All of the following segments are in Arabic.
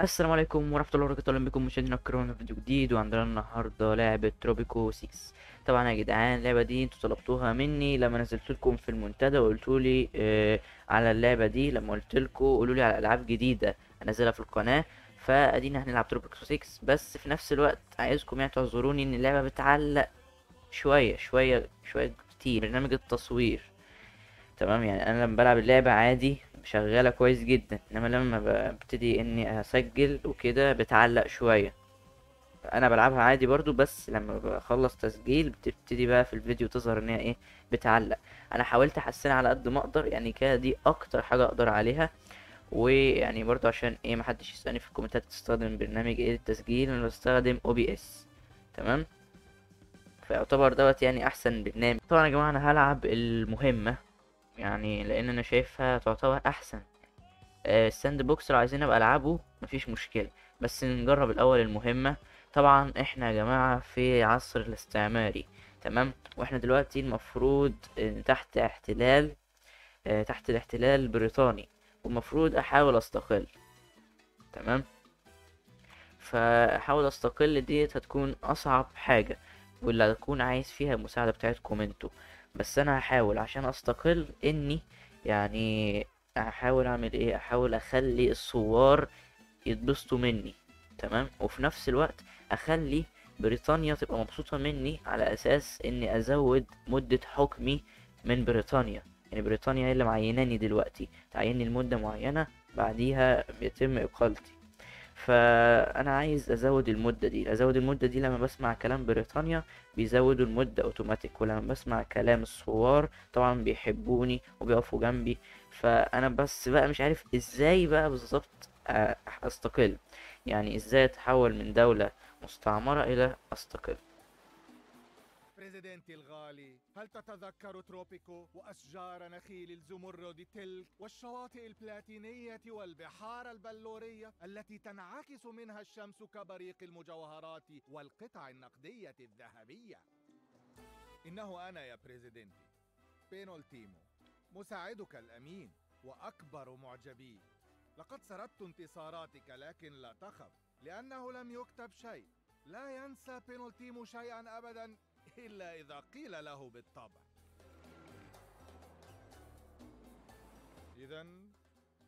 السلام عليكم ورحمة الله وبركاته. أهلا بكم مشاهدينا الكرام في فيديو جديد وعندنا النهاردة لعبة تروبيكو 6 طبعا يا جدعان اللعبة دي أنتوا طلبتوها مني لما نزلت لكم في المنتدى وقلتوا لي آه على اللعبة دي لما قلت لكم قولوا لي على ألعاب جديدة أنزلها في القناة. فأدينا هنلعب تروبيكو 6 بس في نفس الوقت عايزكم يعني تعذروني إن اللعبة بتعلق شوية شوية شوية كتير برنامج التصوير. تمام؟ يعني أنا لما بلعب اللعبة عادي شغالة كويس جدا إنما لما ببتدي إني أسجل وكده بتعلق شوية. أنا بلعبها عادي برضو بس لما بخلص تسجيل بتبتدي بقى في الفيديو تظهر إن هي إيه بتعلق. أنا حاولت احسنها على قد ما أقدر يعني كده دي أكتر حاجة أقدر عليها. ويعني برضو عشان إيه محدش يسألني في الكومنتات تستخدم برنامج إيه للتسجيل أنا بستخدم OBS تمام؟ فيعتبر دوت يعني أحسن برنامج. طبعا يا جماعة أنا هلعب المهمة. يعني لأن أنا شايفها تعتبر أحسن. آه، ال sandbox لو عايزين أبقى ألعبه مفيش مشكلة. بس نجرب الأول المهمة. طبعا إحنا يا جماعة في عصر الاستعماري تمام؟ وإحنا دلوقتي المفروض تحت احتلال آه، تحت الاحتلال البريطاني والمفروض أحاول أستقل تمام؟ فأحاول أستقل ديت هتكون أصعب حاجة واللي هتكون عايز فيها المساعدة بتاعتكم أنتوا بس أنا هحاول عشان أستقل إني يعني هحاول أعمل إيه؟ أحاول أخلي الثوار يتبسطوا مني تمام؟ وفي نفس الوقت أخلي بريطانيا تبقى مبسوطة مني على أساس إني أزود مدة حكمي من بريطانيا. يعني بريطانيا هي اللي معيناني دلوقتي تعيني لمدة معينة بعديها بيتم إقالتي. فأنا عايز أزود المدة دي أزود المدة دي لما بسمع كلام بريطانيا بيزودوا المدة أوتوماتيك ولما بسمع كلام الثوار طبعا بيحبوني وبيقفوا جنبي. فأنا بس بقى مش عارف إزاي بقى بالظبط آه، أستقل. يعني إزاي أتحول من دولة مستعمرة إلى أستقل؟ بريزيدنتي الغالي هل تتذكر تروبيكو وأشجار نخيل الزمرد تلك والشواطئ البلاتينية والبحار البلورية التي تنعكس منها الشمس كبريق المجوهرات والقطع النقدية الذهبية؟ إنه أنا يا بريزيدنتي. بينولتيمو مساعدك الأمين وأكبر معجبيك لقد سردت انتصاراتك لكن لا تخف لأنه لم يكتب شيء. لا ينسى بينولتيمو شيئا أبدا. إلا إذا قيل له بالطبع. إذا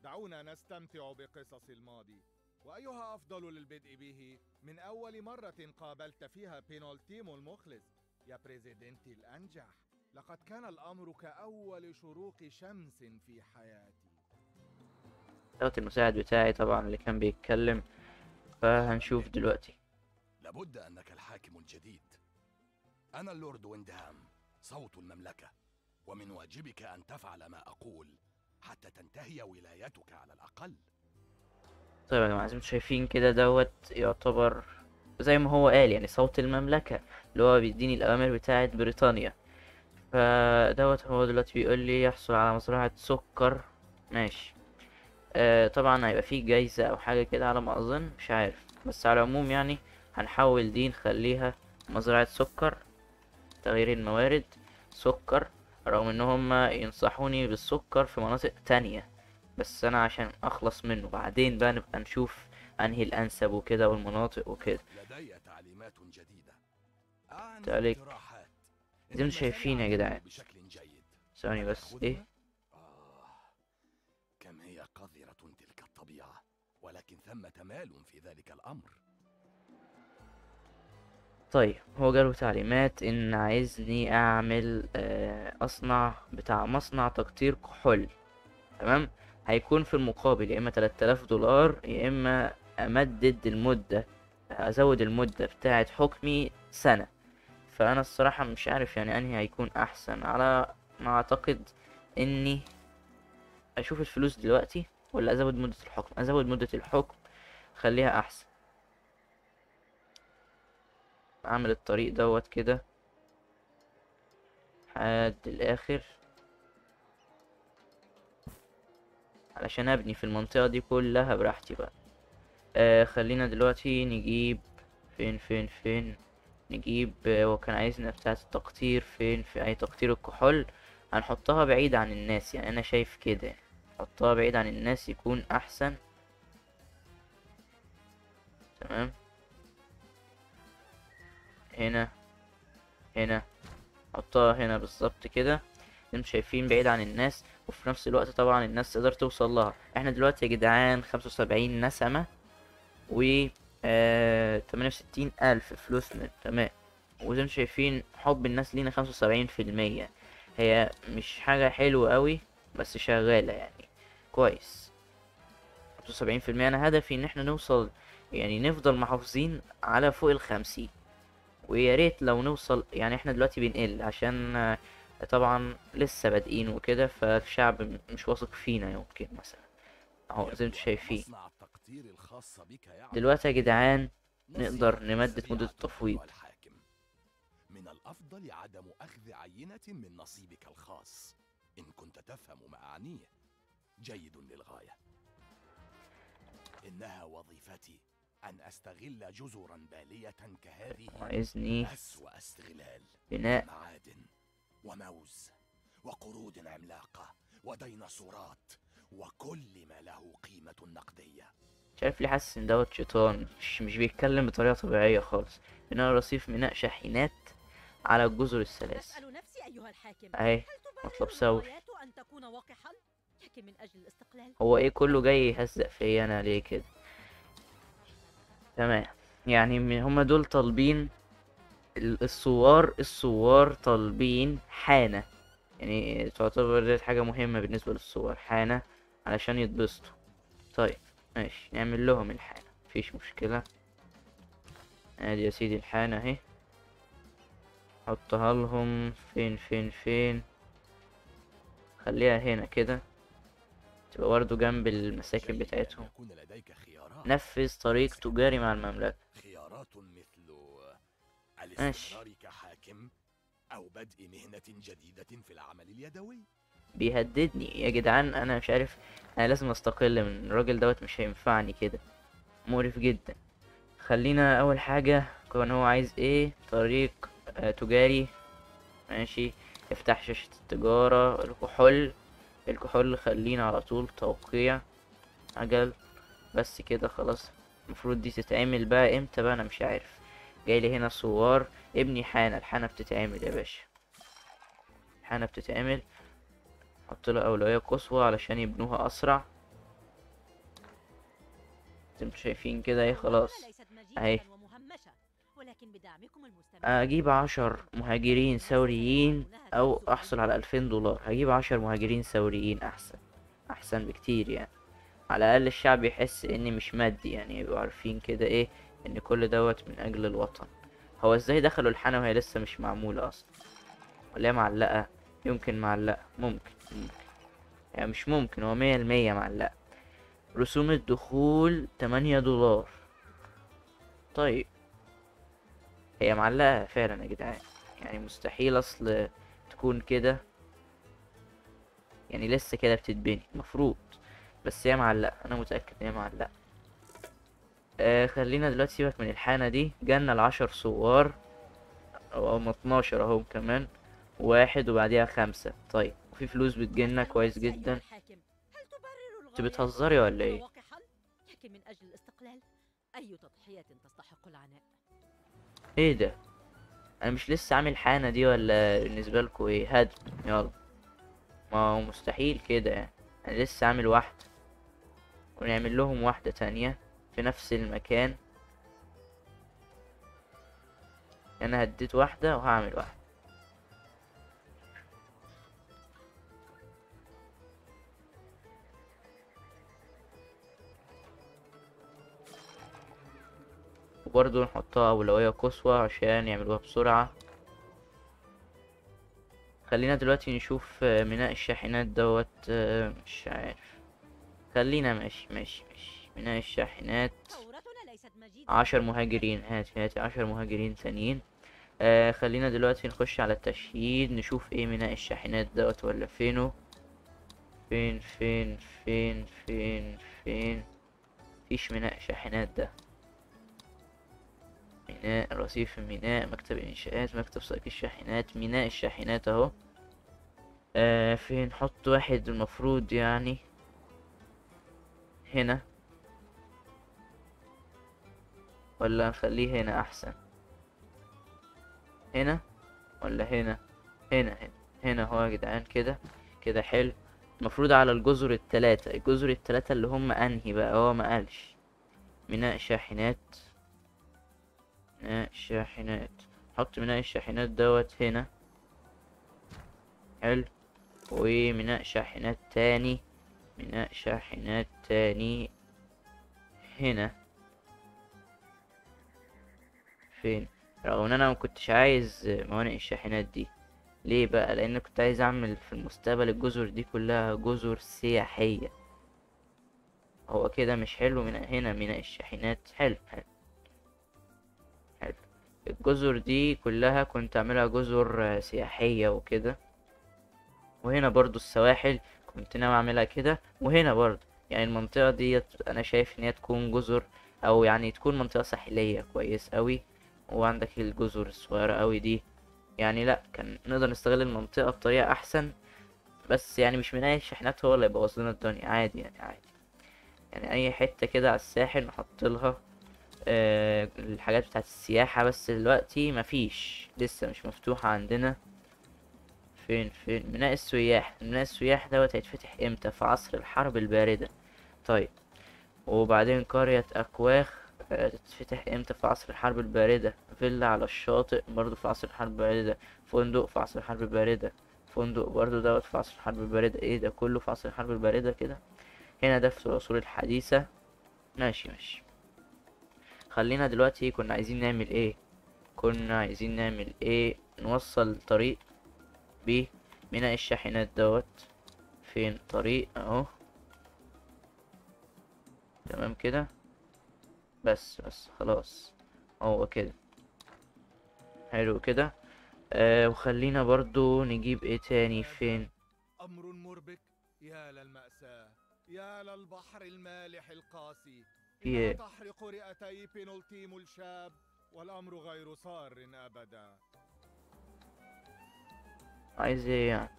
دعونا نستمتع بقصص الماضي. وأيها أفضل للبدء به من أول مرة قابلت فيها بينولتيمو المخلص. يا بريزيدنتي الأنجح لقد كان الأمر كأول شروق شمس في حياتي. دوت المساعد بتاعي طبعا اللي كان بيتكلم فهنشوف دلوقتي. لابد أنك الحاكم الجديد. أنا اللورد ويندهام صوت المملكة ومن واجبك أن تفعل ما أقول حتى تنتهي ولايتك على الأقل. طيب يا جماعة زي ما أنتوا شايفين كده دوت يعتبر زي ما هو قال يعني صوت المملكة اللي هو بيديني الأوامر بتاعة بريطانيا. فدوت هو دلوقتي بيقول لي يحصل على مزرعة سكر. ماشي. آه طبعا هيبقى فيه جايزة أو حاجة كده على ما أظن مش عارف. بس على العموم يعني هنحاول دي نخليها مزرعة سكر. تغيير الموارد سكر رغم إن هما ينصحوني بالسكر في مناطق تانية. بس أنا عشان أخلص منه بعدين بقى نبقى نشوف أنهي الأنسب وكده والمناطق وكده. لدي تعليمات جديدة. اقتراحات. زي ما شايفين يا جدعان. ثواني بس إيه؟ آه. كم هي قذرة تلك الطبيعة؟ ولكن ثمة مال في ذلك الأمر. طيب هو جاله تعليمات إن عايزني أعمل آه، اصنع بتاع مصنع تقطير كحول تمام؟ هيكون في المقابل يا إما 3000 دولار يا إما أمدد المدة أزود المدة بتاعة حكمي سنة. فأنا الصراحة مش عارف يعني أنهي هيكون أحسن. على ما أعتقد إني أشوف الفلوس دلوقتي ولا أزود مدة الحكم؟ أزود مدة الحكم خليها أحسن. أعمل الطريق دوت كده. لحد الآخر. علشان أبني في المنطقة دي كلها براحتي بقى. آه خلينا دلوقتي نجيب فين فين فين؟ نجيب آه، هو كان عايزنا بتاعة التقطير فين في أي تقطير الكحول. هنحطها بعيد عن الناس يعني أنا شايف كده. نحطها بعيد عن الناس يكون أحسن. تمام؟ هنا هنا حطها هنا بالظبط كده. أنتم شايفين بعيد عن الناس وفي نفس الوقت طبعا الناس تقدر توصل لها. إحنا دلوقتي يا جدعان خمسة وسبعين نسمة و تمانية وستين ألف فلوسنا تمام. وزي ما شايفين حب الناس لينا خمسة وسبعين في المية. هي مش حاجة حلوة قوي بس شغالة يعني. كويس. خمسة وسبعين في المية. أنا هدفي إن إحنا نوصل يعني نفضل محافظين على فوق الخمسين. ويا ريت لو نوصل يعني إحنا دلوقتي بنقل عشان آه، طبعا لسه بادئين وكده فالشعب مش واثق فينا يمكن مثلا. أهو زي ما أنتم شايفين. دلوقتي يا جدعان نقدر نمدد مدة التفويض. من الأفضل عدم أخذ عينة من نصيبك الخاص. إن كنت تفهم ما أعنيه جيد للغاية. إنها وظيفتي. أن أستغل جزرا بالية كهذه عايزني أسوأ استغلال بناء معادن وموز وقرود عملاقة وديناصورات وكل ما له قيمة نقدية. مش عارف ليه حاسس إن دوت شيطان مش مش بيتكلم بطريقة طبيعية خالص. بناء رصيف ميناء شاحنات على الجزر الثلاث. أسأل نفسي أيها الحاكم تبرر مطلب. الغايات أن تكون وقحا لكن من أجل الاستقلال. هو إيه كله جاي يهزق فيا أنا ليه كده؟ تمام. يعني هما دول طالبين ال- الثوار الثوار طالبين حانة. يعني تعتبر ديت حاجة مهمة بالنسبة للثوار حانة علشان يتبسطوا. طيب ماشي. نعمل لهم الحانة. مفيش مشكلة. ادي يا سيدي الحانة اهي. حطها لهم. فين فين فين؟ خليها هنا كده. تبقى برضه جنب المساكن بتاعتهم. نفذ طريق تجاري مع المملكة. خيارات مثل. الاستمرار كحاكم أو بدء مهنة جديدة في العمل اليدوي. بيهددني. يا جدعان أنا مش عارف أنا لازم أستقل من الراجل دوت مش هينفعني كده. مقرف جدا. خلينا أول حاجة كان هو عايز إيه؟ طريق آه تجاري. ماشي. افتح شاشة التجارة الكحول. الكحول خلينا على طول توقيع. عجل. بس كده خلاص. المفروض دي تتعمل بقى إمتى بقى؟ أنا مش عارف. جايلي هنا صور. ابني حانة الحانة بتتعمل يا باشا. الحانة بتتعمل. حط له أولوية قصوى علشان يبنوها أسرع. أنتم شايفين كده إيه خلاص. المستمر. أجيب عشر مهاجرين ثوريين أو أحصل على ألفين دولار. هجيب عشر مهاجرين ثوريين أحسن. أحسن بكتير يعني. على الأقل الشعب يحس إني مش مادي يعني يبقوا عارفين كده إيه إن كل دوت من أجل الوطن. هو إزاي دخلوا الحانة وهي لسه مش معمولة أصلا؟ ولا هي معلقة؟ يمكن معلقة. ممكن ممكن. يعني مش ممكن هو مية المية معلقة. رسوم الدخول تمانية دولار. طيب. هي معلقة فعلا يا جدعان. يعني مستحيل أصل تكون كده. يعني لسه كده بتتبني. المفروض بس هي معلقة أنا متأكد هي معلقة آه خلينا دلوقتي سيبك من الحانة دي. جالنا العشر صوار أو اتناشر أهو كمان. واحد وبعديها خمسة. طيب وفي فلوس بتجيلنا كويس جدا. انت بتهزري ولا إيه؟ من أجل الاستقلال أي تضحية تستحق العناء إيه ده؟ أنا مش لسه عامل حانة دي ولا بالنسبة لكم إيه؟ هدم يلا. ما هو مستحيل كده يعني. أنا لسه عامل واحدة. ونعمل لهم واحدة تانية في نفس المكان. أنا هديت واحدة وهعمل واحدة. وبرضه نحطها أولوية قصوى عشان يعملوها بسرعة. خلينا دلوقتي نشوف ميناء الشاحنات دوت آه، مش عارف. خلينا ماشي ماشي ماشي. ميناء الشاحنات. عشر مهاجرين. هات هات عشر مهاجرين ثانيين. آه خلينا دلوقتي نخش على التشييد. نشوف إيه ميناء الشاحنات دوت ولا فينه؟ فين فين فين فين فين؟ مفيش ميناء شاحنات ده. ميناء رصيف الميناء مكتب الإنشاءات مكتب سائق الشاحنات. ميناء الشاحنات أهو. آه فين؟ حط واحد المفروض يعني. هنا؟ ولا نخليه هنا أحسن؟ هنا ولا هنا؟ هنا هنا هنا هو يا جدعان كده كده حلو. المفروض على الجزر التلاتة. الجزر التلاتة اللي هم أنهي بقى؟ هو ما قالش. ميناء شاحنات ميناء شاحنات حط ميناء الشاحنات دوت هنا. حلو. وميناء شاحنات تاني. ميناء شاحنات تاني هنا. فين؟ رغم إن أنا ما كنتش عايز موانئ الشاحنات دي. ليه بقى؟ لأن كنت عايز أعمل في المستقبل الجزر دي كلها جزر سياحية. هو كده مش حلو من هنا ميناء الشاحنات. حلو حلو حلو. الجزر دي كلها كنت أعملها جزر سياحية وكده. وهنا برضو السواحل كنت ناوي أعملها كده وهنا برضو يعني المنطقة دي أنا شايف إن هي تكون جزر أو يعني تكون منطقة ساحلية كويس قوي وعندك الجزر الصغيرة قوي دي. يعني لأ كان نقدر نستغل المنطقة بطريقة أحسن بس يعني مش من أي الشحنات هو اللي يبوظ لنا الدنيا. عادي يعني عادي. يعني أي حتة كده على الساحل نحط لها آه الحاجات بتاعت السياحة بس دلوقتي مفيش. لسه مش مفتوحة عندنا. فين فين؟ ميناء السياح؟ ميناء السياح دوت هيتفتح إمتى؟ في عصر الحرب الباردة. طيب وبعدين قرية أكواخ آه، تتفتح إمتى؟ في عصر الحرب الباردة. فيلا على الشاطئ برضو في عصر الحرب الباردة. فندق في عصر الحرب الباردة. فندق برضو دوت في عصر الحرب الباردة. إيه ده كله في عصر الحرب الباردة كده؟ هنا ده في العصور الحديثة. ماشي ماشي. خلينا دلوقتي كنا عايزين نعمل إيه؟ كنا عايزين نعمل إيه؟ نوصل طريق بميناء الشاحنات دوت. فين طريق أهو. تمام كده. بس بس خلاص. هو كده. حلو كده. آه وخلينا برضو نجيب إيه تاني؟ فين؟ أمر مربك يا للمأساة يا للبحر المالح القاسي. إيه؟ تحرق رئتي بينولتيم الشاب والأمر غير صار أبدا. عايز إيه يعني؟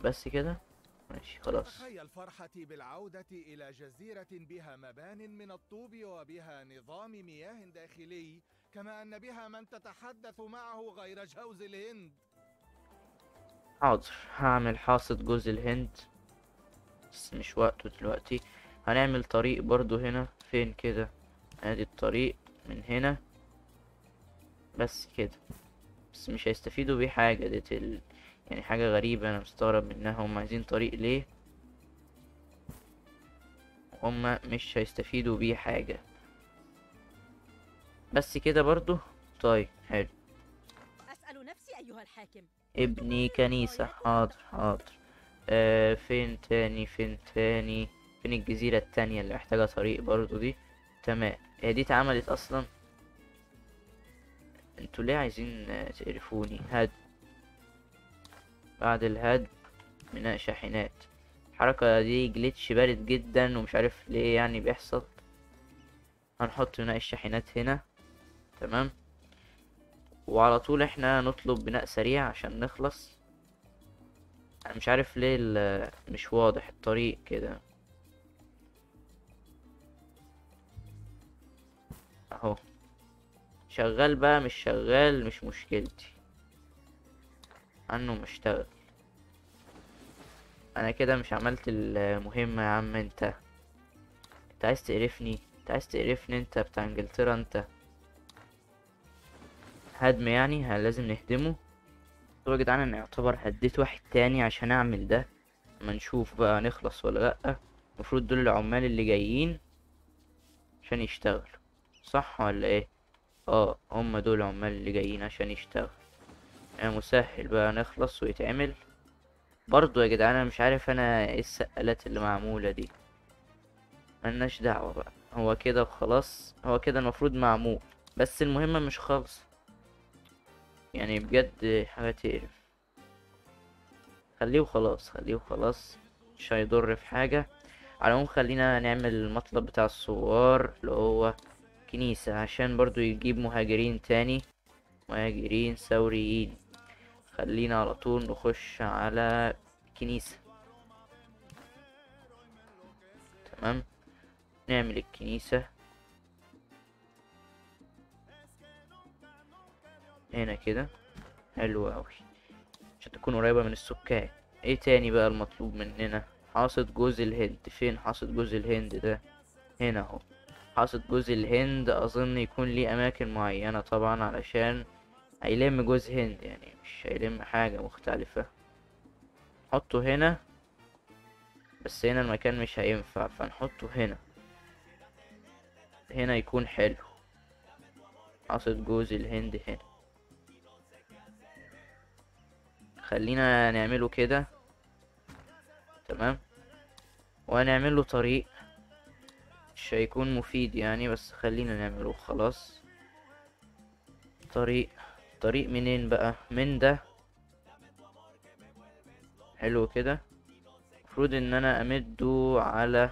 بس كده؟ ماشي خلاص. تخيل فرحتي بالعودة إلى جزيرة بها مبان من الطوب وبها نظام مياه داخلي كما أن بها من تتحدث معه غير جوز الهند. حاضر هعمل حاصد جوز الهند. بس مش وقته دلوقتي. هنعمل طريق برضو هنا. فين كده؟ أدي الطريق من هنا. بس كده. بس مش هيستفيدوا بيه حاجة. ديت ال... يعني حاجة غريبة. أنا مستغرب منها. هم عايزين طريق ليه؟ هم مش هيستفيدوا بيه حاجة. بس كده برضو؟ طيب حلو. أسأل نفسي أيها الحاكم. ابني كنيسة. حاضر حاضر. آه فين تاني؟ فين تاني؟ فين الجزيرة التانية اللي محتاجة طريق برضو دي؟ تمام. هي دي اتعملت أصلا؟ أنتوا ليه عايزين تقرفوني؟ هاد. بعد الهاد ميناء شاحنات. الحركة دي جليتش بارد جدا ومش عارف ليه يعني بيحصل. هنحط ميناء الشاحنات هنا. تمام؟ وعلى طول إحنا نطلب بناء سريع عشان نخلص. أنا مش عارف ليه مش واضح الطريق كده. أهو. شغال بقى مش شغال مش مشكلتي. عنه مشتغل. أنا كده مش عملت المهمة يا عم أنت. أنت عايز تقرفني؟ أنت عايز تقرفني أنت بتاع إنجلترا أنت. هدم يعني؟ لازم نهدمه. طب يا جدعان أنا يعتبر هديت واحد تاني عشان أعمل ده. أما نشوف بقى نخلص ولا لأ. المفروض دول العمال اللي جايين عشان يشتغلوا. صح ولا إيه؟ آه هم دول العمال اللي جايين عشان يشتغلوا يا مسهل بقى نخلص ويتعمل. برضو يا جدعان أنا مش عارف أنا إيه السقالات اللي معمولة دي. ملناش دعوة بقى. هو كده وخلاص. هو كده المفروض معمول. بس المهمة مش خالص. يعني بجد حاجة تقرف. خليه وخلاص خليه وخلاص. مش هيضر في حاجة. على العموم خلينا نعمل المطلب بتاع الثوار اللي هو الكنيسة عشان برضو يجيب مهاجرين تاني. مهاجرين ثوريين. خلينا على طول نخش على الكنيسة. تمام؟ نعمل الكنيسة. هنا كده. حلو أوي. عشان تكون قريبة من السكان. إيه تاني بقى المطلوب مننا؟ حاصد جوز الهند. فين حاصد جوز الهند ده؟ هنا أهو. حاصد جوز الهند أظن يكون ليه أماكن معينة طبعا علشان هيلم جوز هند يعني مش هيلم حاجة مختلفة. نحطه هنا بس هنا المكان مش هينفع فنحطه هنا. هنا يكون حلو. حاصد جوز الهند هنا. خلينا نعمله كده. تمام؟ وهنعمل له طريق. مش هيكون مفيد يعني بس خلينا نعمله. خلاص. طريق طريق منين بقى؟ من ده. حلو كده. المفروض إن أنا أمده على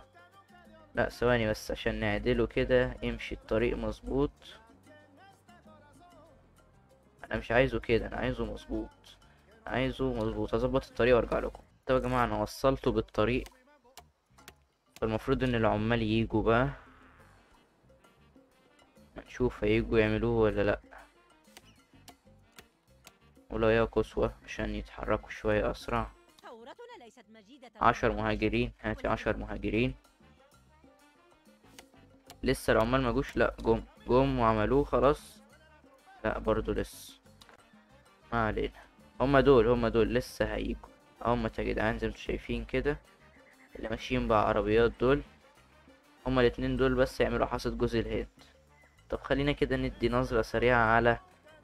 لا ثواني بس عشان نعدله كده. يمشي الطريق مظبوط. أنا مش عايزه كده أنا عايزه مظبوط. عايزه مظبوط. هظبط الطريق وأرجع لكم. طب يا جماعة أنا وصلته بالطريق. فالمفروض إن العمال يجوا بقى. نشوف هيجوا يعملوه ولا لأ. هي قسوة عشان يتحركوا شوية مجيدة. عشر مهاجرين هاتي عشر مهاجرين. لسه العمال ما جوش؟ لأ جم جم وعملوه خلاص. لأ برضو لسه. ما علينا. هما دول هما دول لسه هيجوا هما يا جدعان زي ما أنتوا شايفين كده. اللي ماشيين بعربيات دول هما الاتنين دول بس يعملوا حصد جوز الهند طب خلينا كده ندي نظرة سريعة على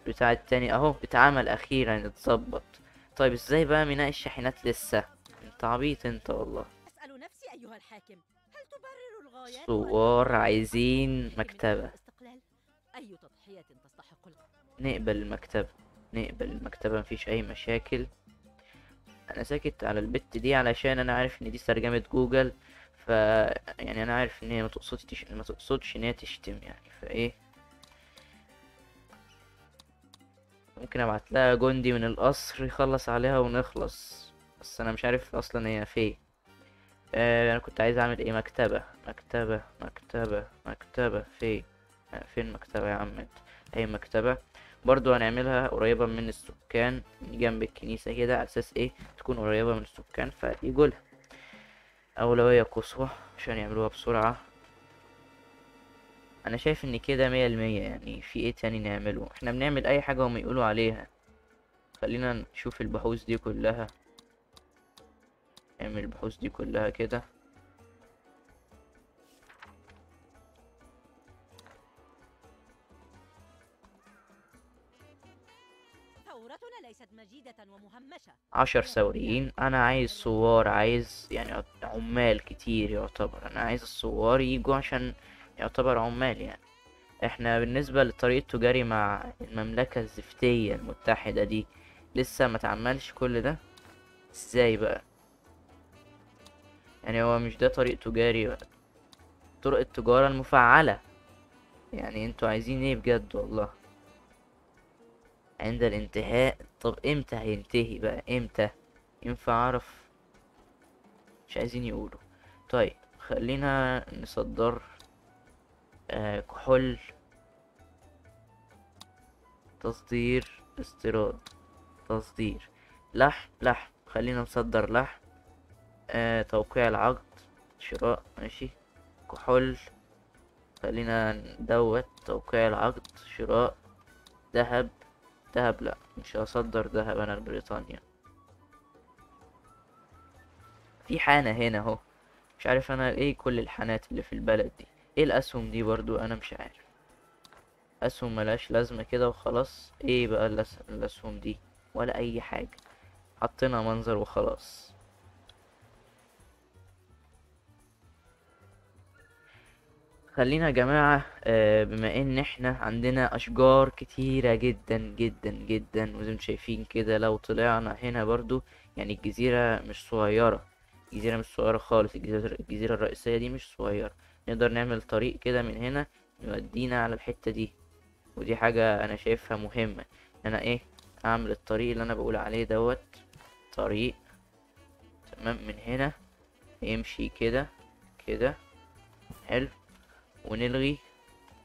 بتاع التاني أهو اتعمل أخيرا اتظبط. طيب إزاي بقى ميناء الشاحنات لسه؟ أنت عبيط أنت والله. أسأل نفسي أيها الحاكم هل تبرر الغايات ثوار وأهداف عايزين مكتبة؟ أي تضحية تستحق نقبل المكتبة. نقبل المكتبة مفيش أي مشاكل. أنا ساكت على البت دي علشان أنا عارف إن دي ترجمة جوجل ف يعني أنا عارف إن هي ما تقصدش. ما تقصدش إن هي تشتم يعني فإيه؟ ممكن أبعت لها جندي من القصر يخلص عليها ونخلص بس أنا مش عارف أصلا هي فين. آه أنا كنت عايز أعمل إيه؟ مكتبة مكتبة مكتبة مكتبة فين؟ آه، فين مكتبة يا عم؟ أنت أي مكتبة؟ برضو هنعملها قريبة من السكان جنب الكنيسة كده على أساس إيه؟ تكون قريبة من السكان فيجولها. أولوية قصوى عشان يعملوها بسرعة. أنا شايف إن كده مية المية يعني في إيه تاني نعمله؟ إحنا بنعمل أي حاجة هما يقولوا عليها. خلينا نشوف البحوث دي كلها. نعمل البحوث دي كلها كده. عشر ثوريين أنا عايز ثوار عايز يعني عمال كتير يعتبر. أنا عايز الثوار يجوا عشان يعتبر عمال يعني. إحنا بالنسبة للطريق التجاري مع المملكة الزفتية المتحدة دي لسه ما تعملش كل ده؟ إزاي بقى؟ يعني هو مش ده طريق تجاري بقى. طرق التجارة المفعلة. يعني أنتوا عايزين إيه بجد والله؟ عند الانتهاء طب إمتى هينتهي بقى؟ إمتى؟ ينفع أعرف؟ مش عايزين يقولوا. طيب خلينا نصدر آه كحول تصدير استيراد تصدير. لحم لحم خلينا نصدر لحم آه توقيع العقد شراء ماشي. كحول خلينا دوت توقيع العقد شراء ذهب دهب لا مش هصدر دهب أنا لبريطانيا. في حانة هنا أهو. مش عارف أنا إيه كل الحانات اللي في البلد دي. إيه الأسهم دي برضو؟ أنا مش عارف. أسهم ملهاش لازمة كده وخلاص. إيه بقى الأسهم دي؟ ولا أي حاجة. حطينا منظر وخلاص. خلينا يا جماعة آه، بما إن إحنا عندنا أشجار كتيرة جدا جدا جدا وزي ما شايفين كده لو طلعنا هنا برضو يعني الجزيرة مش صغيرة الجزيرة مش صغيرة خالص الجزيرة, الجزيرة الرئيسية دي مش صغيرة. نقدر نعمل طريق كده من هنا يودينا على الحتة دي. ودي حاجة أنا شايفها مهمة إن أنا إيه أعمل الطريق اللي أنا بقول عليه دوت. طريق تمام من هنا يمشي كده كده حلو. ونلغي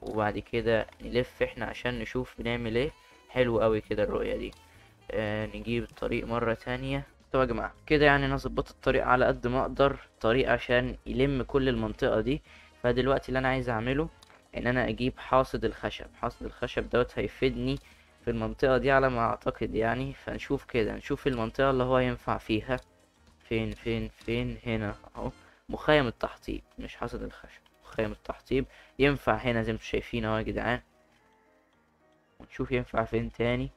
وبعد كده نلف إحنا عشان نشوف بنعمل إيه. حلو قوي كده الرؤية دي. آه نجيب الطريق مرة تانية. طب يا جماعة كده يعني أنا ظبطت الطريق على قد ما أقدر طريق عشان يلم كل المنطقة دي. فدلوقتي اللي أنا عايز أعمله إن أنا أجيب حاصد الخشب. حاصد الخشب دوت هيفيدني في المنطقة دي على ما أعتقد يعني. فنشوف كده نشوف المنطقة اللي هو ينفع فيها. فين فين فين؟ هنا أهو. مخيم التحطيب مش حاصد الخشب. مخيم التحطيب. ينفع هنا زي ما أنتم شايفين اهو يا جدعان. ونشوف ينفع فين تاني.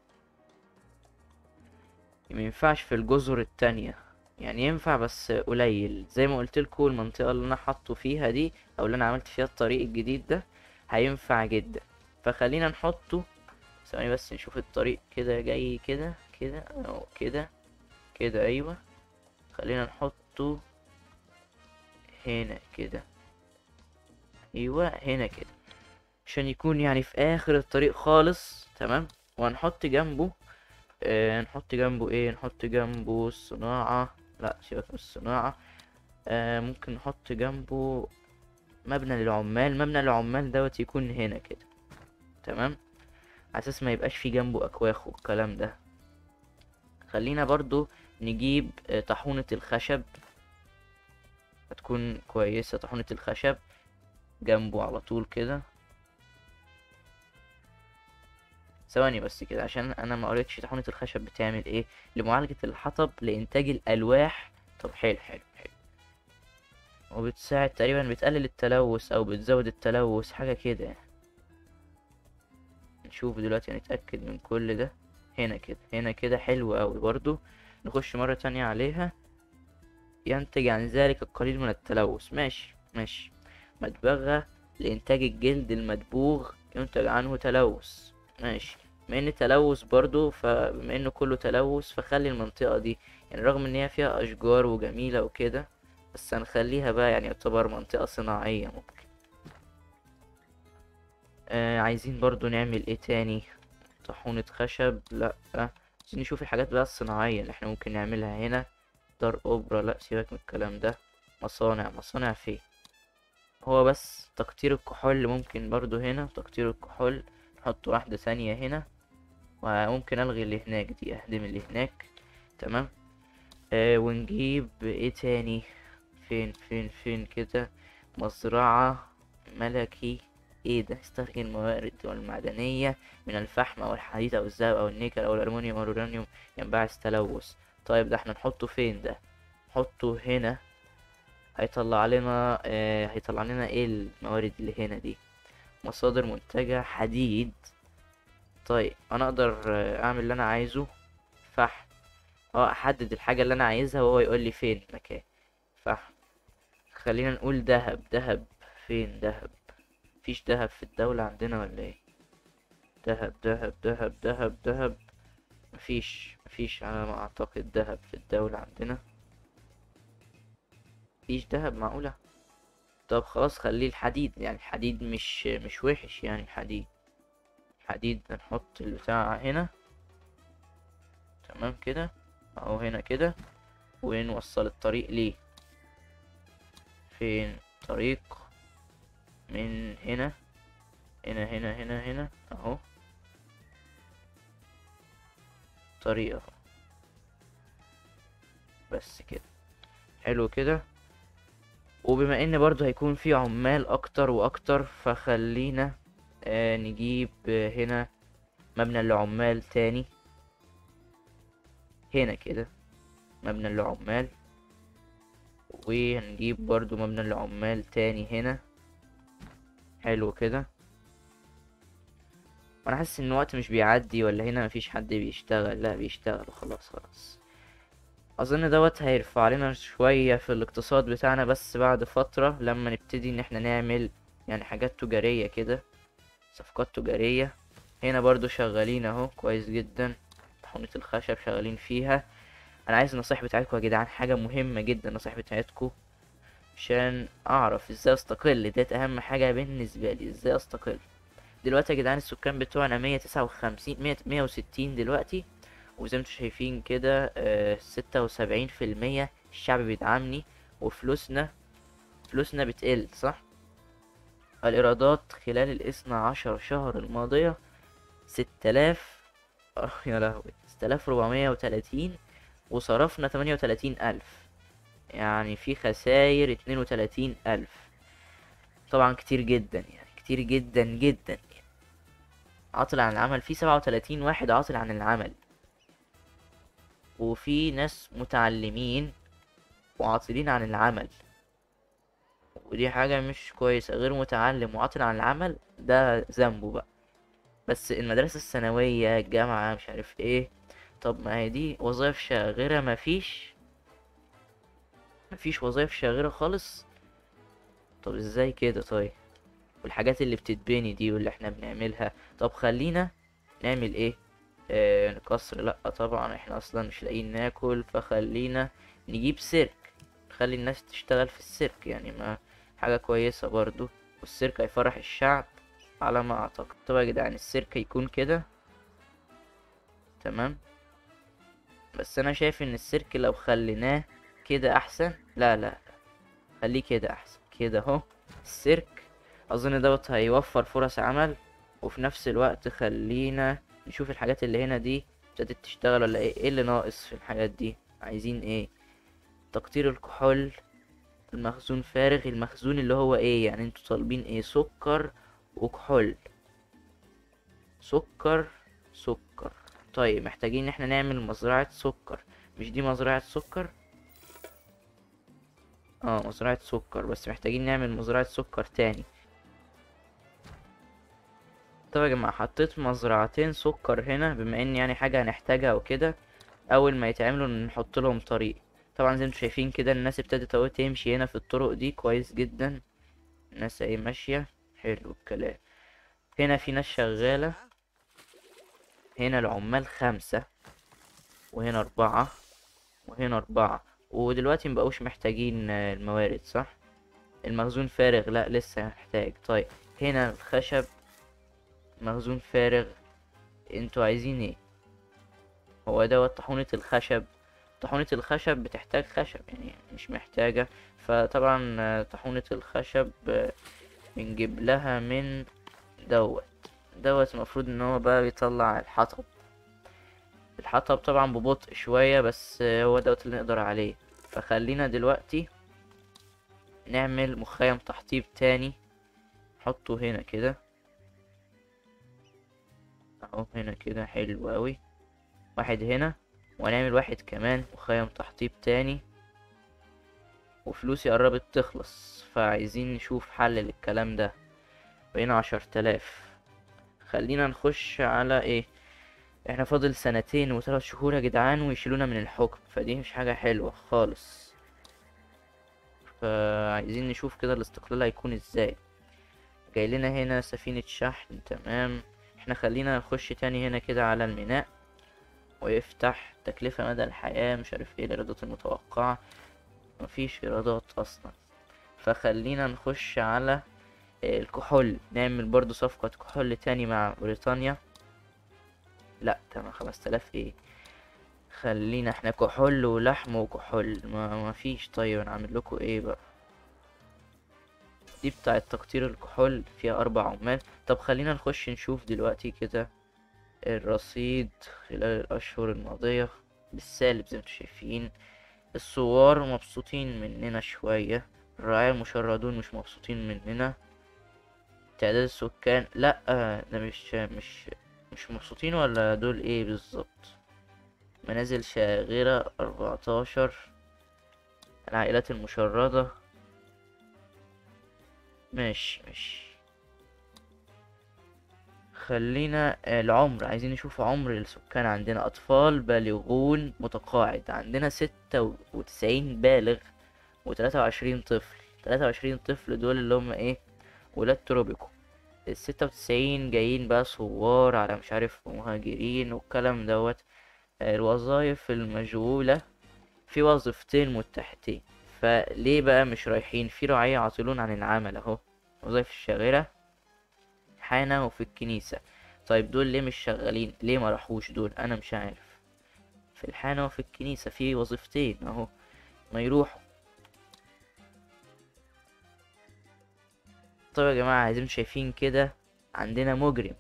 مينفعش في الجزر التانية. يعني ينفع بس قليل. زي ما قلت لكم المنطقة اللي أنا حاطه فيها دي أو اللي أنا عملت فيها الطريق الجديد ده هينفع جدا. فخلينا نحطه. ثواني بس نشوف الطريق كده جاي كده كده أو كده كده أيوه. خلينا نحطه هنا كده. أيوه هنا كده. عشان يكون يعني في آخر الطريق خالص تمام؟ وهنحط جنبه آه نحط جنبه إيه؟ نحط جنبه الصناعة لا سيبك من الصناعة. آه ممكن نحط جنبه مبنى للعمال. مبنى للعمال دوت يكون هنا كده تمام؟ على أساس ما يبقاش في جنبه أكواخ والكلام ده. خلينا برضو نجيب آه، طاحونة الخشب. هتكون كويسة طاحونة الخشب. جنبه على طول كده. ثواني بس كده عشان أنا ما قريتش طاحونة الخشب بتعمل إيه. لمعالجة الحطب لإنتاج الألواح. طب حلو حلو حلو. وبتساعد تقريبا بتقلل التلوث أو بتزود التلوث حاجة كده نشوف دلوقتي نتأكد من كل ده. هنا كده هنا كده حلو أوي برضو. نخش مرة تانية عليها. ينتج عن ذلك القليل من التلوث. ماشي ماشي. مدبغة لإنتاج الجلد المدبوغ ينتج عنه تلوث. ماشي. بما إن تلوث برضو فبما انه كله تلوث فخلي المنطقة دي. يعني رغم إن هي فيها أشجار وجميلة وكده بس هنخليها بقى يعني يعتبر منطقة صناعية ممكن. آه عايزين برضو نعمل إيه تاني؟ طاحونة خشب؟ لأ. عايزين نشوف الحاجات بقى الصناعية اللي إحنا ممكن نعملها هنا. دار أوبرا. لأ سيبك من الكلام ده. مصانع. مصانع فين؟ هو بس تقطير الكحول ممكن برضو هنا تقطير الكحول نحط واحدة ثانية هنا وممكن ألغي اللي هناك دي أهدم اللي هناك تمام؟ آه ونجيب إيه تاني؟ فين فين فين كده؟ مزرعة ملكي. إيه ده؟ استخرج الموارد والمعدنية من الفحم أو الحديد أو الذهب أو النيكل أو الالومنيوم أو اليورانيوم ينبعث تلوث. طيب ده إحنا نحطه فين ده؟ نحطه هنا. هيطلع لنا آه هيطلع لنا إيه الموارد اللي هنا دي؟ مصادر منتجة حديد. طيب أنا أقدر آه، أعمل اللي أنا عايزه. فحم. أه أحدد الحاجة اللي أنا عايزها وهو يقول لي فين المكان. فحم. خلينا نقول دهب. دهب فين؟ دهب. مفيش دهب في الدولة عندنا ولا إيه؟ دهب دهب دهب دهب دهب. مفيش مفيش. على ما أعتقد دهب في الدولة عندنا. مفيش دهب معقولة؟ طب خلاص خليه الحديد يعني الحديد مش مش وحش يعني الحديد حديد نحط البتاع هنا. تمام كده؟ أهو هنا كده. ونوصل الطريق ليه؟ فين طريق؟ من هنا هنا هنا هنا هنا أهو. طريق أهو. بس كده. حلو كده؟ وبما إن برضو هيكون في عمال أكتر وأكتر فخلينا آه نجيب آه هنا مبنى للعمال تاني. هنا كده مبنى للعمال وهنجيب برضو مبنى للعمال تاني هنا. حلو كده. وأنا حاسس إن الوقت مش بيعدي ولا هنا مفيش حد بيشتغل؟ لا بيشتغل خلاص خلاص. أظن دوت هيرفع لنا شوية في الاقتصاد بتاعنا بس بعد فترة لما نبتدي إن إحنا نعمل يعني حاجات تجارية كده صفقات تجارية هنا برضو شغالين أهو كويس جدا. طحونة الخشب شغالين فيها. أنا عايز النصايح بتاعتكم يا جدعان حاجة مهمة جدا النصايح بتاعتكم عشان أعرف إزاي أستقل. ديت أهم حاجة بالنسبة لي إزاي أستقل. دلوقتي يا جدعان السكان بتوعنا مية تسعة وخمسين مية وستين دلوقتي. وزي ما أنتوا شايفين كده ستة وسبعين في المية الشعب بيدعمني وفلوسنا فلوسنا بتقل صح؟ الإيرادات خلال الاثنى عشر شهر الماضية ستة آلاف آه، يا لهوي 6430 وصرفنا 38000 يعني في خساير 32000 طبعا كتير جدا يعني كتير جدا جدا يعني. عاطل عن العمل في 37 واحد عاطل عن العمل. وفي ناس متعلمين وعاطلين عن العمل. ودي حاجة مش كويسة غير متعلم وعاطل عن العمل ده ذنبه بقى. بس المدرسة الثانوية الجامعة مش عارف إيه. طب ما هي دي وظائف شاغرة مفيش مفيش وظائف شاغرة خالص. طب إزاي كده طيب؟ والحاجات اللي بتتبني دي واللي إحنا بنعملها. طب خلينا نعمل إيه؟ آه نكسر. لا طبعا إحنا أصلا مش لاقيين ناكل فخلينا نجيب سيرك. نخلي الناس تشتغل في السيرك يعني ما حاجة كويسة برضو. والسيرك هيفرح الشعب على ما أعتقد. طب يا جدعان السيرك يكون كده؟ تمام. بس أنا شايف إن السيرك لو خليناه كده أحسن. لا لا خليه كده أحسن. كده أهو. السيرك أظن دوت هيوفر فرص عمل وفي نفس الوقت خلينا نشوف الحاجات اللي هنا دي ابتدت تشتغل ولا إيه؟ إيه اللي ناقص في الحاجات دي؟ عايزين إيه؟ تقطير الكحول المخزون فارغ المخزون اللي هو إيه؟ يعني أنتوا طالبين إيه؟ سكر وكحول. سكر سكر. طيب محتاجين إن إحنا نعمل مزرعة سكر. مش دي مزرعة سكر؟ آه مزرعة سكر. بس محتاجين نعمل مزرعة سكر تاني. طب يا جماعة حطيت مزرعتين سكر هنا بما إن يعني حاجة هنحتاجها وكده أول ما يتعملوا نحط لهم طريق. طبعا زي ما أنتوا شايفين كده الناس ابتدت أهو تمشي هنا في الطرق دي كويس جدا. الناس أهي ماشية. حلو الكلام. هنا في ناس شغالة. هنا العمال خمسة. وهنا أربعة. وهنا أربعة. ودلوقتي مبقوش محتاجين الموارد صح؟ المخزون فارغ لا لسه محتاج طيب هنا الخشب. مخزون فارغ أنتوا عايزين إيه؟ هو دوت طاحونة الخشب. طاحونة الخشب بتحتاج خشب يعني مش محتاجة. فطبعا طاحونة الخشب بنجيب لها من دوت. دوت المفروض إن هو بقى بيطلع الحطب. الحطب طبعا ببطء شوية بس هو دوت اللي نقدر عليه. فخلينا دلوقتي نعمل مخيم تحطيب تاني. نحطه هنا كده. أهو هنا كده حلو أوي. واحد هنا ونعمل واحد كمان مخيم تحطيب تاني. وفلوسي قربت تخلص فعايزين نشوف حل للكلام ده. بقينا عشر تلاف خلينا نخش على إيه؟ إحنا فاضل سنتين وثلاث شهور يا جدعان ويشيلونا من الحكم. فدي مش حاجة حلوة خالص. فعايزين نشوف كده الاستقلال هيكون إزاي. جاي لنا هنا سفينة شحن تمام. إحنا خلينا نخش تاني هنا كده على الميناء. ويفتح تكلفة مدى الحياة مش عارف إيه الإيرادات المتوقعة. مفيش إيرادات أصلا. فخلينا نخش على الكحول. نعمل برضو صفقة كحول تاني مع بريطانيا. لا تمام خمسة آلاف إيه؟ خلينا إحنا كحول ولحم وكحول. ما مفيش طيب نعمل لكم إيه بقى؟ دي بتاعة تقطير الكحول فيها أربع عمال. طب خلينا نخش نشوف دلوقتي كده الرصيد خلال الأشهر الماضية بالسالب زي ما أنتوا شايفين. الثوار مبسوطين مننا شوية الرعاية المشردون مش مبسوطين مننا. تعداد السكان لا ده مش مش مش مبسوطين ولا دول إيه بالظبط؟ منازل شاغرة أربعتاشر العائلات المشردة ماشي ماشي. خلينا العمر. عايزين نشوف عمر السكان عندنا. أطفال بالغون متقاعد. عندنا ستة وتسعين بالغ وتلاتة وعشرين طفل. تلاتة وعشرين طفل دول اللي هم إيه؟ ولاد تروبيكو. الستة وتسعين جايين بقى ثوار على مش عارف مهاجرين والكلام دوت. الوظائف المشغولة في وظيفتين متحتين فليه بقى مش رايحين؟ في رعاية عاطلون عن العمل أهو وظائف الشاغرة حانة وفي الكنيسة. طيب دول ليه مش شغالين؟ ليه ما راحوش دول؟ أنا مش عارف. في الحانة وفي الكنيسة في وظيفتين أهو ما يروحوا. طيب يا جماعة عايزين شايفين كده عندنا مجرم.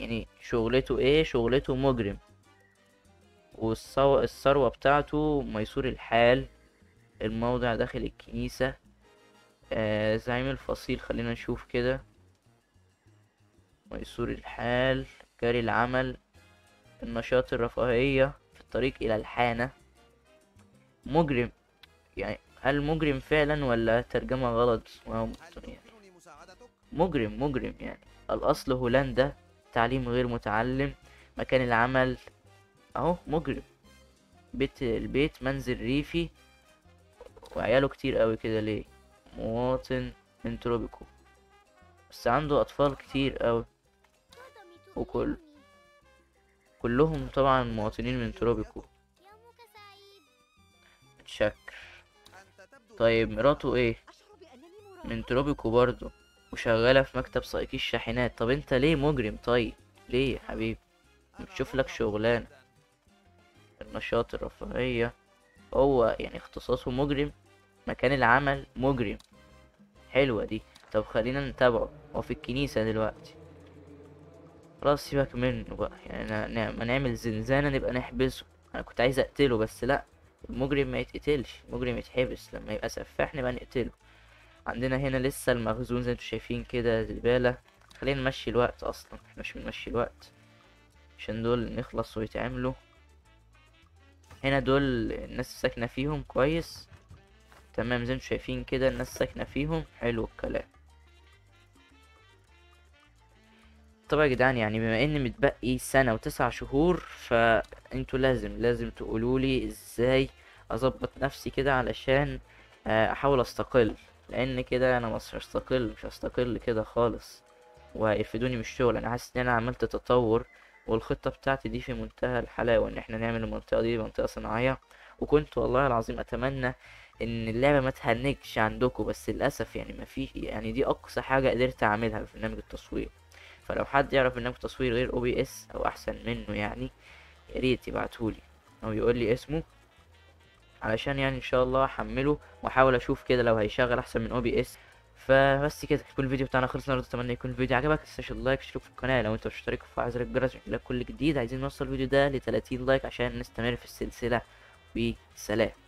يعني شغلته إيه؟ شغلته مجرم. والثروة بتاعته ميسور الحال. الموضع داخل الكنيسة. آه زعيم الفصيل خلينا نشوف كده. ميسور الحال جاري العمل النشاط الرفاهية في الطريق إلى الحانة. مجرم يعني هل مجرم فعلا ولا ترجمة غلط؟ يعني مجرم مجرم يعني. الأصل هولندا تعليم غير متعلم. مكان العمل أهو مجرم. بيت البيت منزل ريفي. وعياله كتير قوي كده ليه؟ مواطن من تروبيكو. بس عنده أطفال كتير قوي. وكل كلهم طبعا مواطنين من تروبيكو. متشكر. طيب مراته إيه؟ من تروبيكو برضه وشغالة في مكتب سائقي الشاحنات طب أنت ليه مجرم طيب؟ ليه يا حبيبي؟ بتشوف لك شغلانة. النشاط الرفاهية. هو يعني اختصاصه مجرم. مكان العمل مجرم. حلوة دي. طب خلينا نتابعه. هو في الكنيسة دلوقتي. خلاص سيبك منه بقى. يعني ما نعمل زنزانة نبقى نحبسه. أنا كنت عايز أقتله بس لأ. المجرم ما يتقتلش. المجرم يتحبس. لما يبقى سفاح نبقى نقتله. عندنا هنا لسه المخزون زي أنتوا شايفين كده زبالة. خلينا نمشي الوقت أصلا. إحنا مش بنمشي الوقت. عشان دول نخلص ويتعملوا. هنا دول الناس ساكنة فيهم كويس. تمام زي ما شايفين كده الناس ساكنة فيهم. حلو الكلام. طبعا يا جدعان يعني بما إن متبقي سنة وتسع شهور فأنتوا لازم لازم تقولولي إزاي أظبط نفسي كده علشان آه، أحاول أستقل. لأن كده أنا مش هستقل مش هستقل كده خالص. وهيرفدوني من الشغل. أنا حاسس إن أنا عملت تطور والخطة بتاعتي دي في منتهى الحلاوة إن إحنا نعمل المنطقة دي منطقة صناعية. وكنت والله العظيم أتمنى إن اللعبة ما تهنكش عندكم بس للأسف يعني ما في يعني دي أقصى حاجة قدرت أعملها في برنامج التصوير. فلو حد يعرف برنامج تصوير غير OBS أو أحسن منه يعني يا ريت يبعتهولي. أو يقول لي اسمه علشان يعني إن شاء الله أحمله وأحاول أشوف كده لو هيشغل أحسن من OBS فبس كده يكون الفيديو بتاعنا خلص النهارده أتمنى يكون الفيديو عجبك. متنساش ال like اشترك في القناة لو أنت مش مشترك وفعل زر الجرس عشان كل جديد. عايزين نوصل الفيديو ده ل 30 like عشان نستمر في السلسلة. وسلام